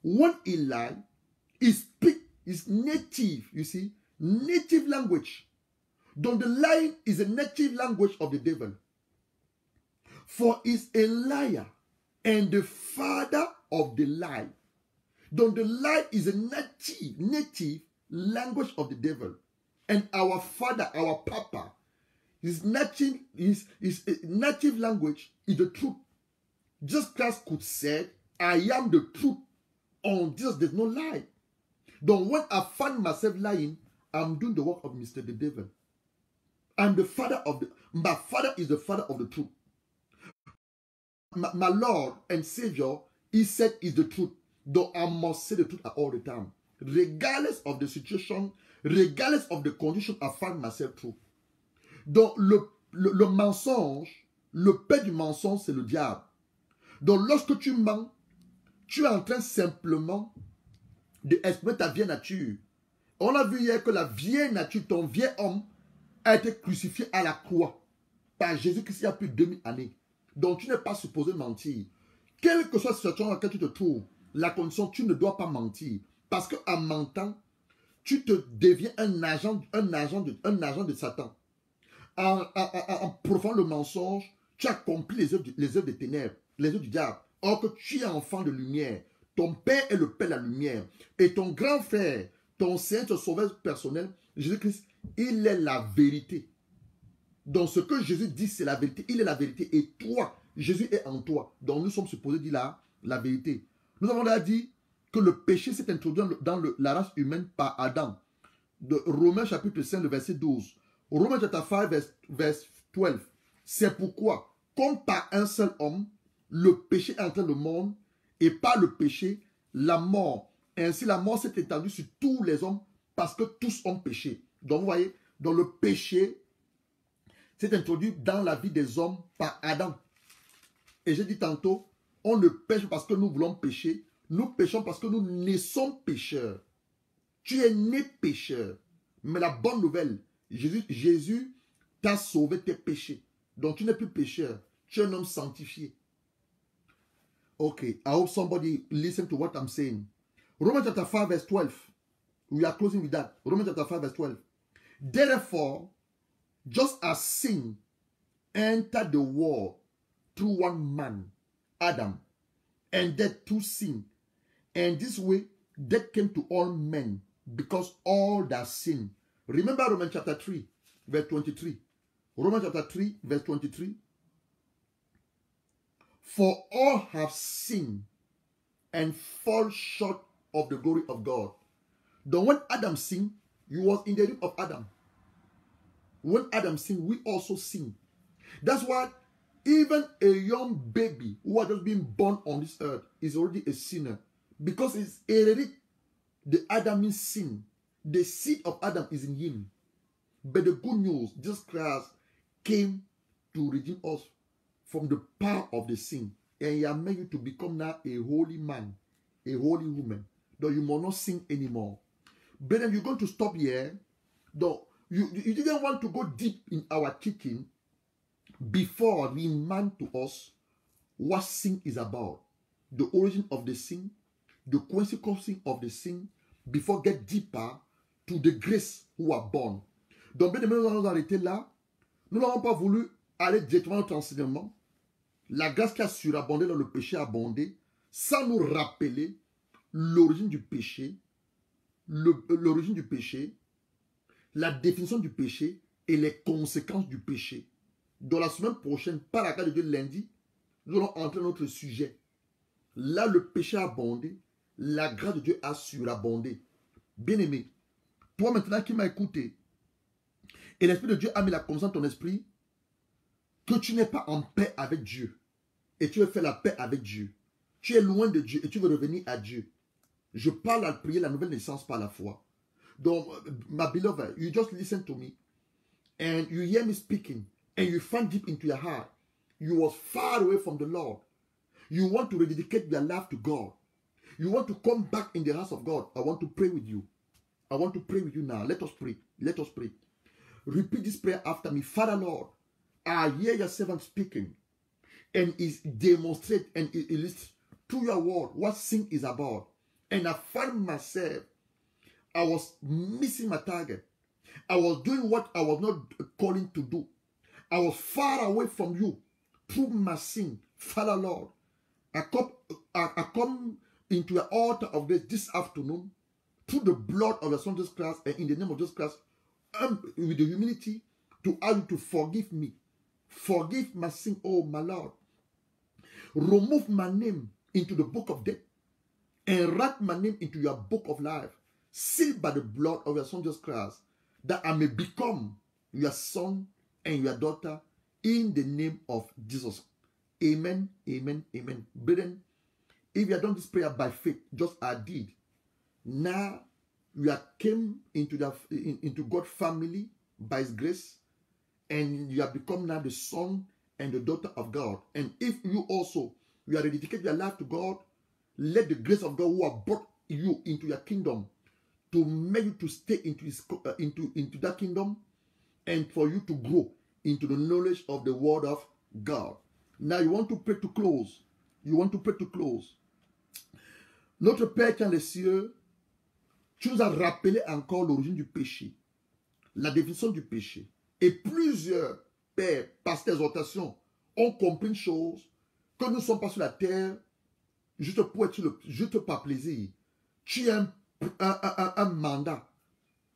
When he lie, he speak his native, you see, native language. Don't the lie is a native language of the devil. For he's a liar and the father of the lie. Don't the lie is a native, native language of the devil. And our father, our papa, his native, his, his uh, native language is the truth. Just Christ could say, I am the truth. On Jesus, there's no lie. Don't when I find myself lying, I'm doing the work of Mr. the Devil. I'm the father of the my father is the father of the truth. My, Lord and Savior, He said is the truth. Though I must say the truth at all the time. Regardless of the situation, regardless of the condition I find myself through. Donc le, le, le mensonge, le père du mensonge, c'est le diable. Donc lorsque tu mens, tu es en train simplement d'exprimer ta vieille nature. On a vu hier que la vieille nature, ton vieil homme, a été crucifié à la croix par Jésus-Christ il y a plus de 2000 années. Donc tu n'es pas supposé mentir. Quelle que soit la situation dans laquelle tu te trouves, la condition, tu ne dois pas mentir. Parce qu'en mentant, tu te deviens un agent, un agent, de, un agent de Satan. En, en, en, profanant le mensonge, tu accomplis les œuvres, les œuvres des ténèbres, les œuvres du diable. Or que tu es enfant de lumière. Ton père est le père de la lumière. Et ton grand frère, ton Saint, sauveur personnel, Jésus-Christ, il est la vérité. Donc ce que Jésus dit, c'est la vérité. Il est la vérité. Et toi, Jésus est en toi. Donc nous sommes supposés dire la, vérité. Nous avons déjà dit que le péché s'est introduit dans la race humaine par Adam. De Romains chapitre 5, le verset 12. Romains chapitre 5, verset, verset 12. C'est pourquoi, comme par un seul homme, le péché est entré dans le monde, et par le péché, la mort. Ainsi, la mort s'est étendue sur tous les hommes parce que tous ont péché. Donc, vous voyez, dans le péché s'est introduit dans la vie des hommes par Adam. Et j'ai dit tantôt, on ne pêche parce que nous voulons pécher. Nous péchons parce que nous naissons pécheurs. Tu es né pécheur. Mais la bonne nouvelle, Jésus, Jésus t'a sauvé tes péchés. Donc tu n'es plus pécheur. Tu es un homme sanctifié. Okay, I hope somebody listen to what I'm saying. Romans chapter 5 verse 12. We are closing with that. Romans chapter 5 verse 12. Therefore, just as sin entered the world through one man, Adam, and death through sin, and this way death came to all men because all that sin. Remember Romans chapter 3, verse 23. Romans chapter 3, verse 23. For all have sinned and fall short of the glory of God. Then when Adam sinned, he was in the rib of Adam. When Adam sinned, we also sin. That's why even a young baby who has just been born on this earth is already a sinner because it's already the Adamic sin. The seed of Adam is in him. But the good news, Jesus Christ came to redeem us from the power of the sin. And he has made you to become now a holy man, a holy woman. Though you must not sin anymore. But then you're going to stop here. Though you, you didn't want to go deep in our teaching before remind to us what sin is about. The origin of the sin, the consequences of the sin, before get deeper to the grace who are born. Donc, bien nous allons arrêter là. Nous n'avons pas voulu aller directement notre enseignement. La grâce qui a surabondé dans le péché a abondé, sans nous rappeler l'origine du péché, l'origine du péché, la définition du péché et les conséquences du péché. Dans la semaine prochaine, par la grâce de Dieu, lundi, nous allons entrer dans notre sujet. Là, le péché a abondé, la grâce de Dieu a surabondé. Bien-aimé, toi maintenant qui m'as écouté, et l'Esprit de Dieu a mis la conscience dans ton esprit, que tu n'es pas en paix avec Dieu. Et tu veux faire la paix avec Dieu. Tu es loin de Dieu et tu veux revenir à Dieu. Je parle à prier la nouvelle naissance par la foi. Donc, my beloved, you just listen to me and you hear me speaking and you find deep into your heart you was far away from the Lord. You want to rededicate your life to God. You want to come back in the house of God. I want to pray with you. I want to pray with you now. Let us pray. Let us pray. Repeat this prayer after me. Father Lord, I hear your servant speaking and is demonstrate and it illustrates through your word what sin is about. And I found myself, I was missing my target. I was doing what I was not calling to do. I was far away from you through my sin. Father Lord, I come, I, I come into the altar of this this afternoon through the blood of the Son Jesus Christ and in the name of Jesus Christ um, with the humility to ask you to forgive me. Forgive my sin, oh my Lord. Remove my name into the book of death and write my name into your book of life, sealed by the blood of your Son Jesus Christ, that I may become your son and your daughter in the name of Jesus. Amen, amen, amen. Brethren, if you have done this prayer by faith, just I did, now you have came into the in, into God's family by His grace, and you have become now the son and the daughter of God. And if you also you are dedicated your life to God, let the grace of God who have brought you into your kingdom to make you to stay into his uh, into into that kingdom and for you to grow into the knowledge of the word of God. Now you want to pray to close. You want to pray to close. Notre Père qui les cieux, tu nous as rappelé encore l'origine du péché, la définition du péché. Et plusieurs pères, par cette exhortation, ont compris une chose, que nous ne sommes pas sur la terre juste pour être le, juste par plaisir. Tu as un, un, mandat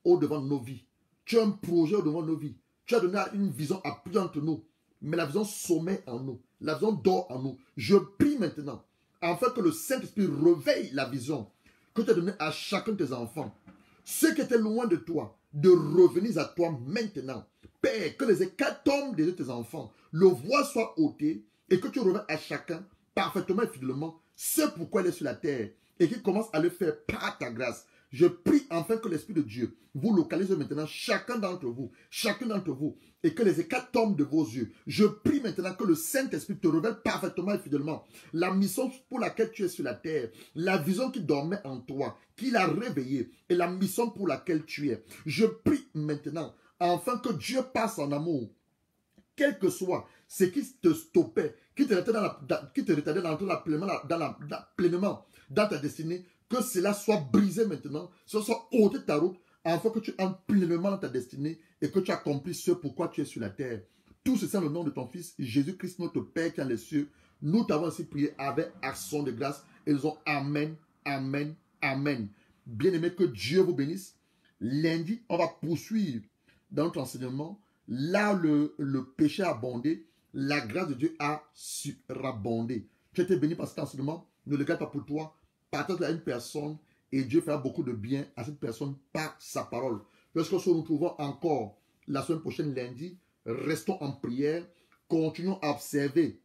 au devant de nos vies. Tu as un projet au devant de nos vies. Tu as donné une vision à plusieurs d'entre nous. Mais la vision sommet en nous. La vision dort en nous. Je prie maintenant, afin que le Saint-Esprit réveille la vision que tu as donnée à chacun de tes enfants. Ceux qui étaient loin de toi, de revenir à toi maintenant. Père, que les hécatombes de tes enfants, le voix soit ôté et que tu reviens à chacun parfaitement et fidèlement ce pourquoi il est sur la terre et qu'il commence à le faire par ta grâce. Je prie enfin que l'Esprit de Dieu vous localise maintenant, chacun d'entre vous, chacun d'entre vous, et que les écarts tombent de vos yeux. Je prie maintenant que le Saint-Esprit te révèle parfaitement et fidèlement la mission pour laquelle tu es sur la terre, la vision qui dormait en toi, qu'il a réveillée, et la mission pour laquelle tu es. Je prie maintenant, afin que Dieu passe en amour, quel que soit ce qui te stoppait, qui te retardait dans, qui la, pleinement, dans, la, pleinement dans ta destinée, que cela soit brisé maintenant, que ce soit ôté ta route, afin que tu entres pleinement dans ta destinée et que tu accomplisses ce pourquoi tu es sur la terre. Tout ceci dans le nom de ton Fils, Jésus-Christ, notre Père qui est dans les cieux. Nous t'avons ainsi prié avec action de grâce. Et nous disons Amen, Amen, Amen. Bien-aimés, que Dieu vous bénisse. Lundi, on va poursuivre dans notre enseignement. Là, le, le péché a abondé, la grâce de Dieu a surabondé. Tu as été béni par cet enseignement. Ne le garde pas pour toi partage à une personne et Dieu fera beaucoup de bien à cette personne par sa parole. Lorsque nous nous retrouvons encore la semaine prochaine lundi, restons en prière, continuons à observer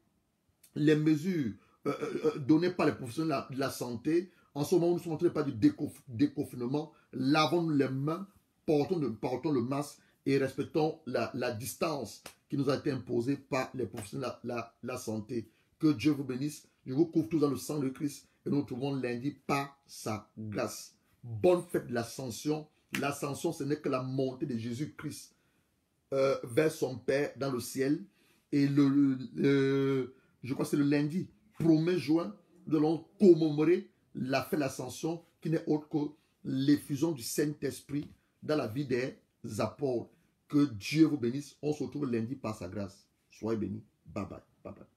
les mesures euh, euh, euh, données par les professionnels de la, santé. En ce moment, nous sommes train de parler du déconfinement. Lavons-nous les mains, portons, le masque et respectons la, distance qui nous a été imposée par les professionnels de la santé. Que Dieu vous bénisse. Je vous couvre tous dans le sang de Christ et nous trouvons lundi par sa grâce. Bonne fête de l'ascension. L'ascension, ce n'est que la montée de Jésus-Christ euh, vers son Père dans le ciel. Et le, je crois que c'est le lundi 1er juin, nous allons commémorer la fête de l'ascension qui n'est autre que l'effusion du Saint-Esprit dans la vie des apôtres. Que Dieu vous bénisse. On se retrouve lundi par sa grâce. Soyez bénis. Bye bye. Bye bye.